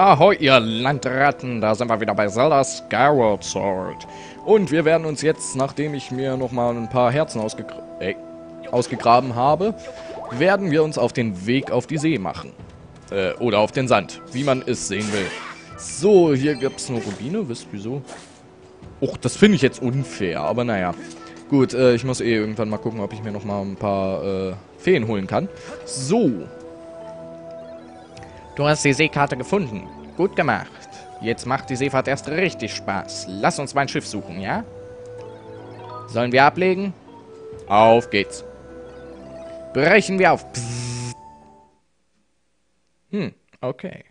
Ahoi, ihr Landratten, da sind wir wieder bei Zelda Skyward Sword. Und wir werden uns jetzt, nachdem ich mir nochmal ein paar Herzen ausgegra äh, ausgegraben habe, werden wir uns auf den Weg auf die See machen. Äh, oder auf den Sand, wie man es sehen will. So, hier gibt es eine Rubine, wisst ihr wieso? Och, das finde ich jetzt unfair, aber naja. Gut, äh, ich muss eh irgendwann mal gucken, ob ich mir nochmal ein paar äh, Feen holen kann. So, Du hast die Seekarte gefunden. Gut gemacht. Jetzt macht die Seefahrt erst richtig Spaß. Lass uns mein Schiff suchen, ja? Sollen wir ablegen? Auf geht's. Brechen wir auf. Psst. Hm, okay.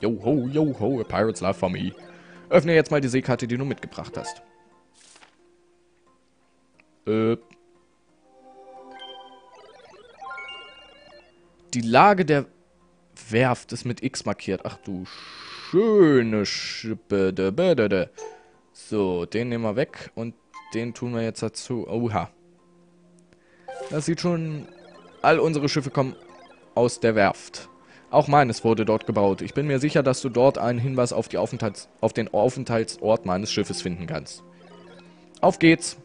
Yo ho, yo ho, a pirate's love for me. Öffne jetzt mal die Seekarte, die du mitgebracht hast. Äh, Die Lage der Werft ist mit X markiert. Ach du schöne Schippe. So, den nehmen wir weg und den tun wir jetzt dazu. Oha. Das sieht schon... All unsere Schiffe kommen aus der Werft. Auch meines wurde dort gebaut. Ich bin mir sicher, dass du dort einen Hinweis auf, auf den Aufenthaltsort meines Schiffes finden kannst. Auf geht's.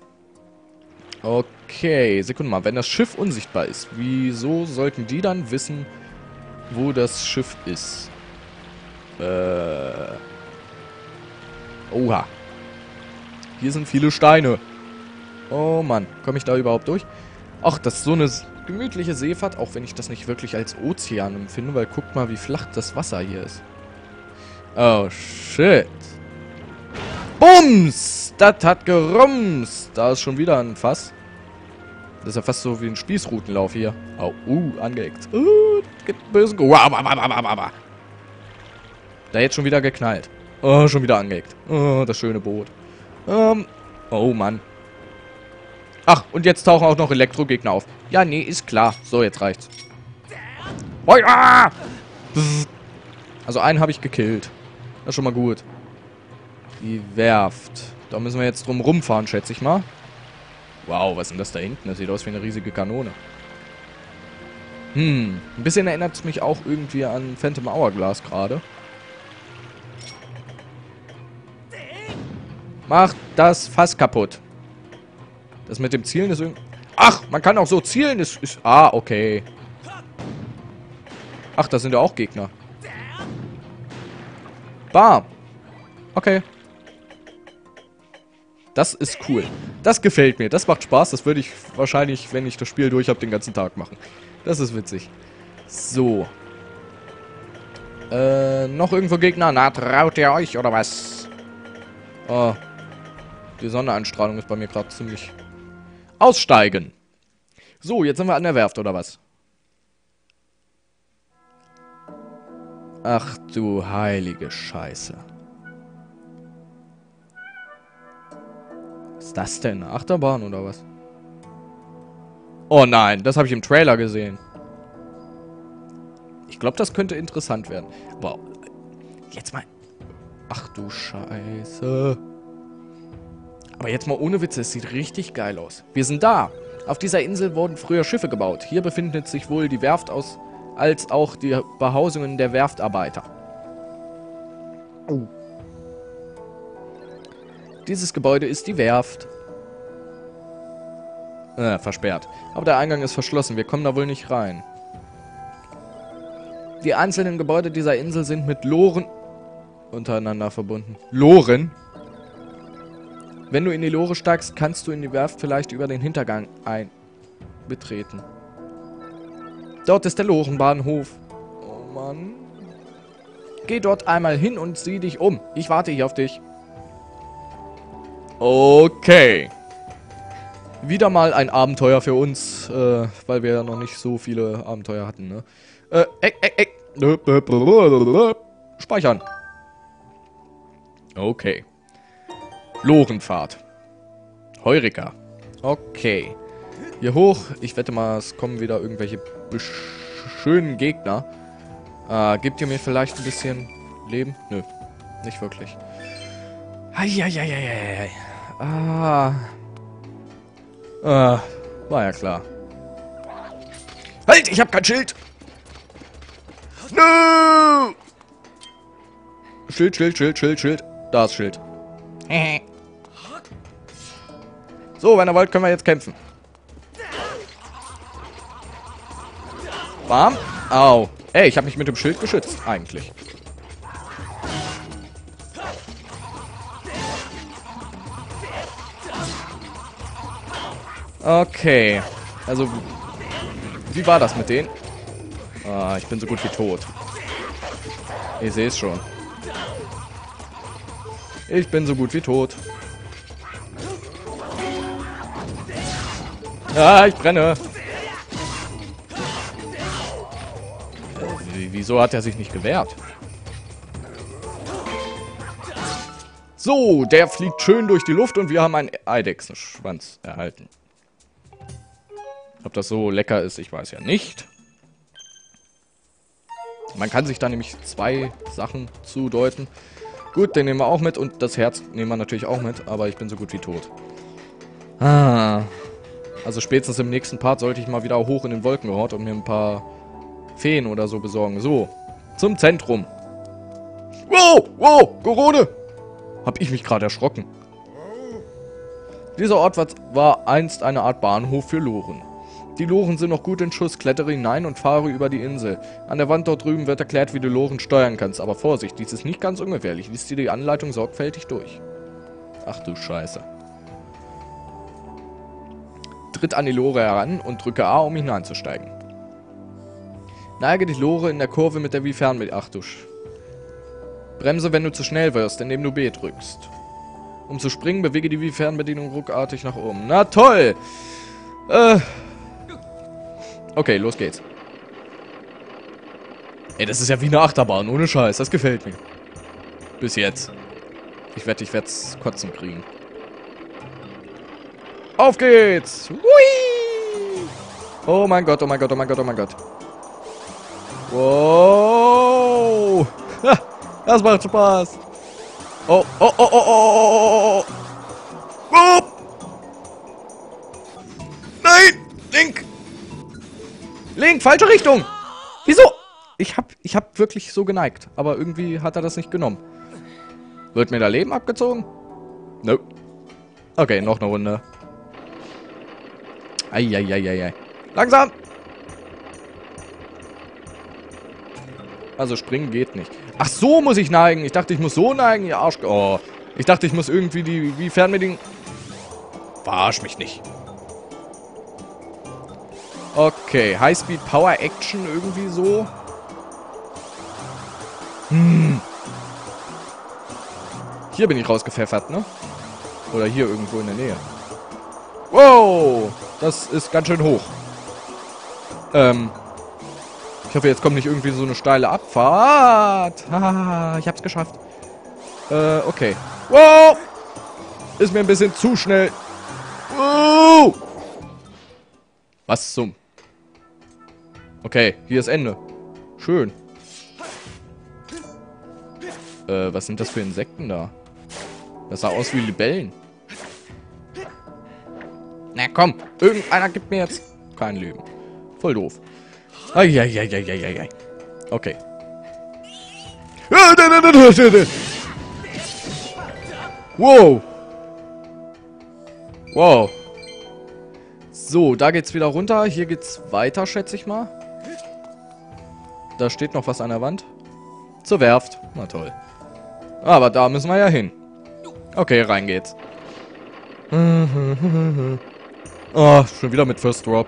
Okay, Sekunde mal. Wenn das Schiff unsichtbar ist, wieso sollten die dann wissen, wo das Schiff ist? Äh... Oha. Hier sind viele Steine. Oh Mann, komme ich da überhaupt durch? Ach, das ist so eine gemütliche Seefahrt, auch wenn ich das nicht wirklich als Ozean empfinde, weil guckt mal, wie flach das Wasser hier ist. Oh, shit. Bums! Das hat gerumst. Da ist schon wieder ein Fass. Das ist ja fast so wie ein Spießrutenlauf hier. Au, uh, angeeckt. Uh, gibt bösen... Da jetzt schon wieder geknallt. Oh, schon wieder angeeckt. Oh, das schöne Boot. Ähm, oh Mann. Ach, und jetzt tauchen auch noch Elektrogegner auf. Ja, nee, ist klar. So, jetzt reicht's. Also einen habe ich gekillt. Das ist schon mal gut. Die Werft. Da müssen wir jetzt drum rumfahren, schätze ich mal. Wow, was ist denn das da hinten? Das sieht aus wie eine riesige Kanone. Hm, ein bisschen erinnert es mich auch irgendwie an Phantom Hourglass gerade. Macht das Fass kaputt. Das mit dem Zielen ist irgendwie... Ach, man kann auch so zielen. Ist, ist, ah, okay. Ach, da sind ja auch Gegner. Bam. Okay. Das ist cool. Das gefällt mir. Das macht Spaß. Das würde ich wahrscheinlich, wenn ich das Spiel durch habe, den ganzen Tag machen. Das ist witzig. So. Äh, noch irgendwo Gegner? Na, traut ihr euch, oder was? Oh. Die Sonneneinstrahlung ist bei mir gerade ziemlich... Aussteigen! So, jetzt sind wir an der Werft, oder was? Ach du heilige Scheiße. Ist das denn? Eine Achterbahn oder was? Oh nein, das habe ich im Trailer gesehen. Ich glaube, das könnte interessant werden. Aber jetzt mal... Ach du Scheiße. Aber jetzt mal ohne Witze, es sieht richtig geil aus. Wir sind da. Auf dieser Insel wurden früher Schiffe gebaut. Hier befindet sich wohl die Werft aus, als auch die Behausungen der Werftarbeiter. Oh. Dieses Gebäude ist die Werft. Äh, versperrt. Aber der Eingang ist verschlossen. Wir kommen da wohl nicht rein. Die einzelnen Gebäude dieser Insel sind mit Loren untereinander verbunden. Loren? Wenn du in die Lore steigst, kannst du in die Werft vielleicht über den Hintergang ein betreten. Dort ist der Lorenbahnhof. Oh Mann. Geh dort einmal hin und sieh dich um. Ich warte hier auf dich. Okay. Wieder mal ein Abenteuer für uns, äh, weil wir ja noch nicht so viele Abenteuer hatten, ne? Äh, ey, ey, ey. Speichern. Okay. Lorenfahrt. Heurika. Okay. Hier hoch. Ich wette mal, es kommen wieder irgendwelche schönen Gegner. Äh, gebt ihr mir vielleicht ein bisschen Leben? Nö. Nicht wirklich. Eieieiei. Ah. Ah, war ja klar. Halt, ich hab kein Schild. No! Schild, Schild, Schild, Schild, Schild. Da ist Schild. so, wenn ihr wollt, können wir jetzt kämpfen. Bam. Au. Ey, ich habe mich mit dem Schild geschützt, eigentlich. Okay. Also, wie war das mit denen? Ah, ich bin so gut wie tot. Ich sehe es schon. Ich bin so gut wie tot. Ah, ich brenne. Äh, wieso hat er sich nicht gewehrt? So, der fliegt schön durch die Luft und wir haben einen Eidechsenschwanz erhalten. Ob das so lecker ist, ich weiß ja nicht. Man kann sich da nämlich zwei Sachen zudeuten. Gut, den nehmen wir auch mit und das Herz nehmen wir natürlich auch mit, aber ich bin so gut wie tot. Ah. Also spätestens im nächsten Part sollte ich mal wieder hoch in den Wolkenhort und mir ein paar Feen oder so besorgen. So, zum Zentrum. Wow, wow, Gorone! Hab ich mich gerade erschrocken. Dieser Ort war einst eine Art Bahnhof für Loren. Die Loren sind noch gut in Schuss, klettere hinein und fahre über die Insel. An der Wand dort drüben wird erklärt, wie du Loren steuern kannst. Aber Vorsicht, dies ist nicht ganz ungefährlich. Lies dir die Anleitung sorgfältig durch. Ach du Scheiße. Tritt an die Lore heran und drücke A, um hineinzusteigen. Neige die Lore in der Kurve mit der wie Fernbedienung. Ach du Sch Bremse, wenn du zu schnell wirst, indem du B drückst. Um zu springen, bewege die wie Fernbedienung ruckartig nach oben. Na toll! Äh... Okay, los geht's. Ey, das ist ja wie eine Achterbahn, ohne Scheiß. Das gefällt mir. Bis jetzt. Ich wette, ich werde es kotzen kriegen. Auf geht's! Hui! Oh mein Gott, oh mein Gott, oh mein Gott, oh mein Gott. Wow! das macht Spaß. Oh, oh, oh, oh, oh, oh, oh. oh. Nein! Link, falsche Richtung! Wieso? Ich hab, ich hab wirklich so geneigt. Aber irgendwie hat er das nicht genommen. Wird mir da Leben abgezogen? Nope. Okay, noch eine Runde. Eieieiei. Langsam! Also springen geht nicht. Ach, so muss ich neigen. Ich dachte, ich muss so neigen, ihr Arsch... Oh. Ich dachte, ich muss irgendwie die... Wie Fernbedienung... Verarsch mich nicht. Okay, Highspeed Power Action irgendwie so. Hm. Hier bin ich rausgepfeffert, ne? Oder hier irgendwo in der Nähe. Wow! Das ist ganz schön hoch. Ähm. Ich hoffe, jetzt kommt nicht irgendwie so eine steile Abfahrt. Haha, ich hab's geschafft. Äh, okay. Wow! Ist mir ein bisschen zu schnell. Wow! Was zum... Okay, hier ist Ende. Schön. Äh, was sind das für Insekten da? Das sah aus wie Libellen. Na komm, irgendeiner gibt mir jetzt kein Leben. Voll doof. Eieieiei. Okay. Wow. Wow. So, da geht's wieder runter. Hier geht's weiter, schätze ich mal. Da steht noch was an der Wand. Zur Werft. Na toll. Aber da müssen wir ja hin. Okay, rein geht's. Oh, schon wieder mit First Drop.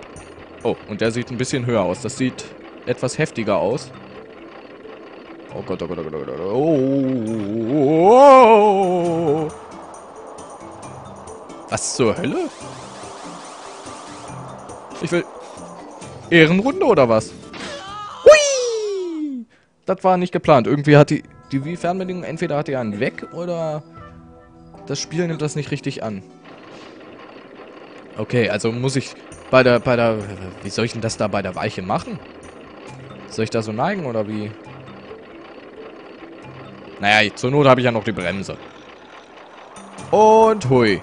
Oh, und der sieht ein bisschen höher aus. Das sieht etwas heftiger aus. Oh Gott, oh Gott, oh Gott, oh Gott. Oh, oh, oh. Was zur Hölle? Ich will... Ehrenrunde oder was? Das war nicht geplant. Irgendwie hat die, die Wii-Fernbedienung, entweder hat die einen weg oder das Spiel nimmt das nicht richtig an. Okay, also muss ich bei der, bei der, wie soll ich denn das da bei der Weiche machen? Soll ich da so neigen oder wie? Naja, zur Not habe ich ja noch die Bremse. Und hui.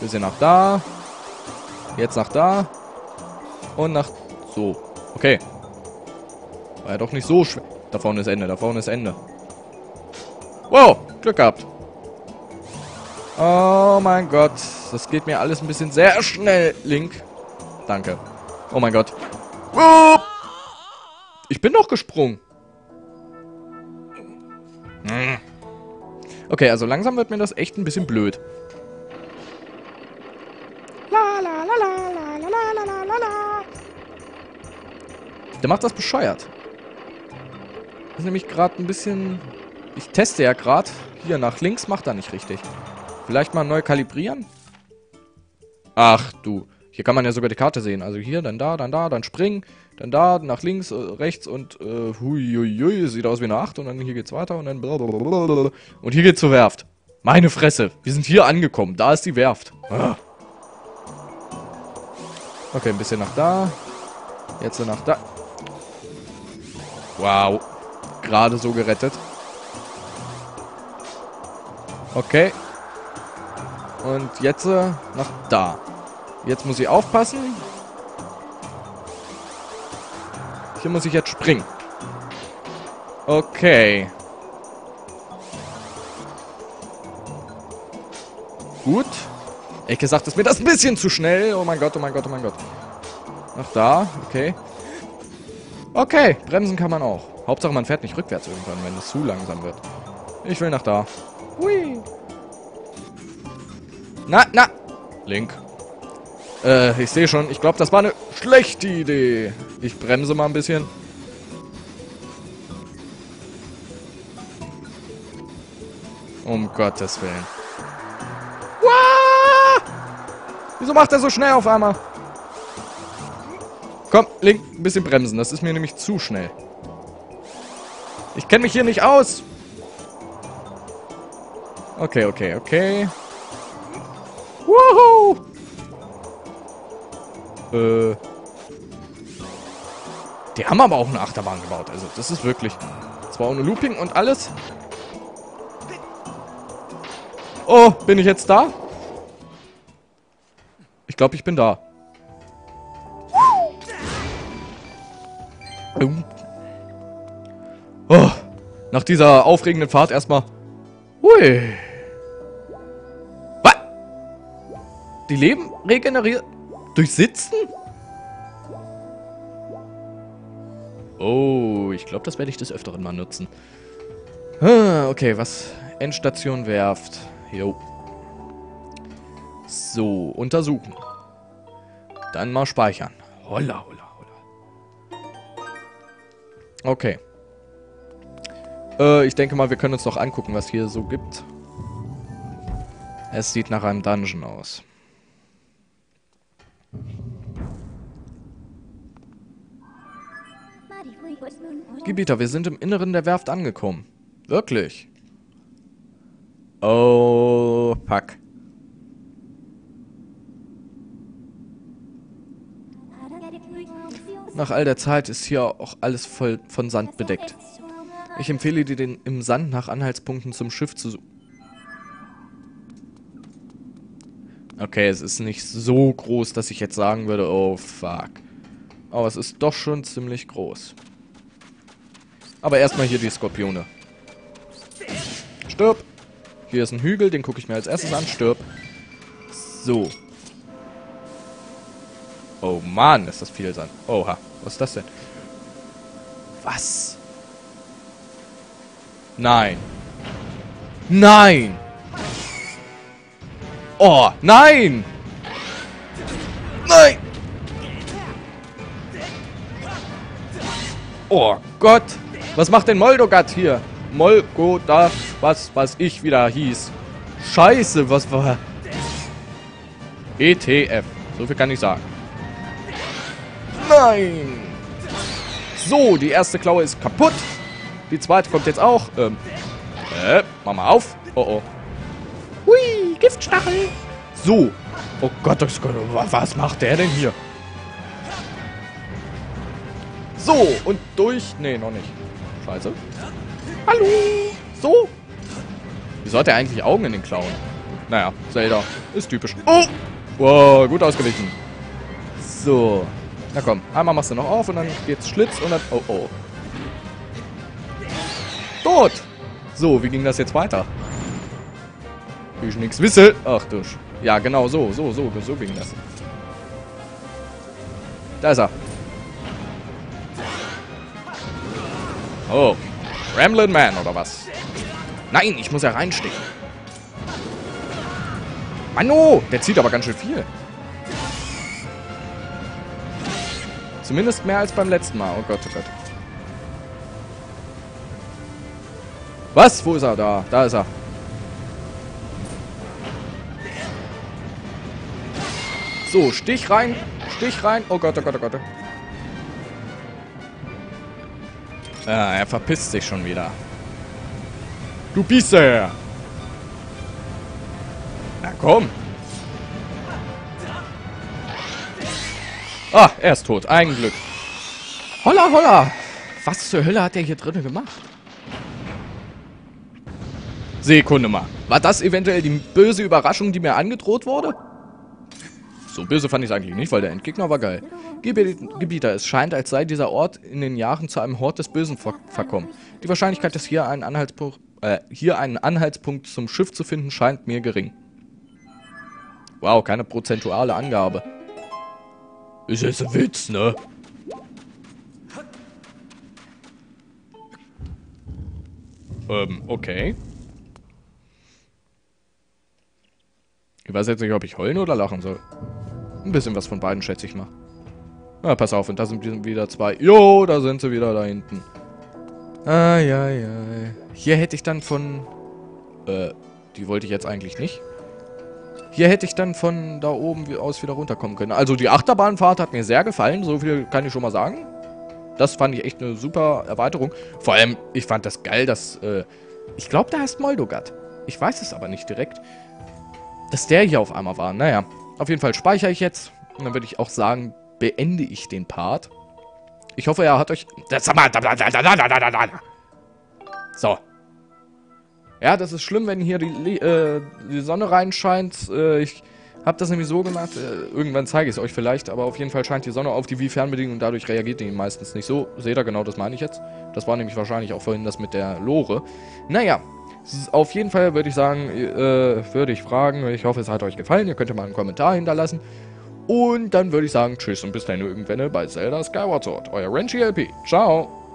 Bisschen nach da. Jetzt nach da. Und nach so. Okay. War ja doch nicht so schwer. Da vorne ist Ende, da vorne ist Ende. Wow, Glück gehabt. Oh mein Gott. Das geht mir alles ein bisschen sehr schnell, Link. Danke. Oh mein Gott. Oh! Ich bin doch gesprungen. Hm. Okay, also langsam wird mir das echt ein bisschen blöd. Der macht das bescheuert. Das ist nämlich gerade ein bisschen... Ich teste ja gerade. Hier, nach links macht er nicht richtig. Vielleicht mal neu kalibrieren? Ach du. Hier kann man ja sogar die Karte sehen. Also hier, dann da, dann da, dann springen, dann da, nach links, äh, rechts und äh, huiuiui, sieht aus wie eine 8 und dann hier geht's weiter und dann. Und hier geht's zur Werft. Meine Fresse, wir sind hier angekommen. Da ist die Werft. Ah. Okay, ein bisschen nach da. Jetzt nach da. Wow. Gerade so gerettet. Okay. Und jetzt äh, nach da. Jetzt muss ich aufpassen. Hier muss ich jetzt springen. Okay. Gut. Ehrlich gesagt ist mir das ein bisschen zu schnell. Oh mein Gott, oh mein Gott, oh mein Gott. Nach da, okay. Okay, bremsen kann man auch. Hauptsache man fährt nicht rückwärts irgendwann, wenn es zu langsam wird. Ich will nach da. Hui. Na, na. Link. Äh, ich sehe schon. Ich glaube, das war eine schlechte Idee. Ich bremse mal ein bisschen. Um Gottes Willen. Wah! Wieso macht er so schnell auf einmal? Komm, Link, ein bisschen bremsen. Das ist mir nämlich zu schnell. Ich kenne mich hier nicht aus. Okay, okay, okay. Woohoo! Äh. Die haben aber auch eine Achterbahn gebaut. Also, das ist wirklich... Zwar ohne Looping und alles. Oh, bin ich jetzt da? Ich glaube, ich bin da. Oh, nach dieser aufregenden Fahrt erstmal... Hui. Was? Die Leben regeneriert... Durch Sitzen? Oh, ich glaube, das werde ich des Öfteren mal nutzen. Ah, okay, was? Endstation Werft. Jo. So, untersuchen. Dann mal speichern. Holla, holla, holla. Okay. Äh, ich denke mal, wir können uns noch angucken, was hier so gibt. Es sieht nach einem Dungeon aus. Gebieter, wir sind im Inneren der Werft angekommen. Wirklich. Oh, fuck. Nach all der Zeit ist hier auch alles voll von Sand bedeckt. Ich empfehle dir, den im Sand nach Anhaltspunkten zum Schiff zu suchen. Okay, es ist nicht so groß, dass ich jetzt sagen würde, oh fuck. Aber es ist doch schon ziemlich groß. Aber erstmal hier die Skorpione. Stirb! Hier ist ein Hügel, den gucke ich mir als erstes an. Stirb. So. Oh Mann, ist das viel Sand. Oha, was ist das denn? Was? Nein. Nein! Oh, nein! Nein! Oh Gott! Was macht denn Moldogat hier? Molgo, da, was, was ich wieder hieß. Scheiße, was war... ETF. So viel kann ich sagen. Nein! So, die erste Klaue ist kaputt. Die zweite kommt jetzt auch. Ähm, äh, mach mal auf. Oh, oh. Hui, Giftstachel. So. Oh Gott, oh Gott, was macht der denn hier? So, und durch... Nee, noch nicht. Scheiße. Hallo. So. Wieso hat er eigentlich Augen in den Klauen? Naja, Zelda. Ist typisch. Oh. Wow, gut ausgewichen. So. Na komm, einmal machst du noch auf und dann geht's Schlitz und dann... Oh, oh. Tot. So, wie ging das jetzt weiter? Ich nix wisse. Ach du. Sch ja, genau so, so, so, so ging das. Da ist er. Oh. Ramblin' Man, oder was? Nein, ich muss ja reinstecken. Mano, der zieht aber ganz schön viel. Zumindest mehr als beim letzten Mal. Oh Gott, oh Gott. Was? Wo ist er? Da. Da ist er. So, Stich rein. Stich rein. Oh Gott, oh Gott, oh Gott. Ah, er verpisst sich schon wieder. Du Biester! Na komm! Ah, er ist tot. Ein Glück. Holla, holla! Was zur Hölle hat er hier drinnen gemacht? Sekunde mal. War das eventuell die böse Überraschung, die mir angedroht wurde? So böse fand ich es eigentlich nicht, weil der Endgegner war geil. Gebieter, es scheint, als sei dieser Ort in den Jahren zu einem Hort des Bösen ver verkommen. Die Wahrscheinlichkeit, dass hier einen, Anhaltspunkt, äh, hier einen Anhaltspunkt zum Schiff zu finden, scheint mir gering. Wow, keine prozentuale Angabe. Ist jetzt ein Witz, ne? Ähm, okay. Ich weiß jetzt nicht, ob ich heulen oder lachen soll. Ein bisschen was von beiden, schätze ich mal. Na, pass auf, und da sind wieder zwei. Jo, da sind sie wieder da hinten. Ai, ai, ai. Hier hätte ich dann von... Äh, die wollte ich jetzt eigentlich nicht. Hier hätte ich dann von da oben aus wieder runterkommen können. Also die Achterbahnfahrt hat mir sehr gefallen, so viel kann ich schon mal sagen. Das fand ich echt eine super Erweiterung. Vor allem, ich fand das geil, dass... Äh, ich glaube, da heißt Moldogat. Ich weiß es aber nicht direkt. Dass der hier auf einmal war. Naja, auf jeden Fall speichere ich jetzt. Und dann würde ich auch sagen, beende ich den Part. Ich hoffe, er hat euch... So. Ja, das ist schlimm, wenn hier die, äh, die Sonne reinscheint. Äh, ich habe das nämlich so gemacht. Äh, irgendwann zeige ich es euch vielleicht. Aber auf jeden Fall scheint die Sonne auf die Wii-Fernbedienung und dadurch reagiert die meistens nicht so. Seht ihr, genau das meine ich jetzt. Das war nämlich wahrscheinlich auch vorhin das mit der Lore. Naja, auf jeden Fall würde ich sagen, äh, würde ich fragen, ich hoffe, es hat euch gefallen. Ihr könnt mal einen Kommentar hinterlassen. Und dann würde ich sagen, tschüss und bis dann irgendwann bei Zelda Skyward Sword. Euer Renchi LP. Ciao.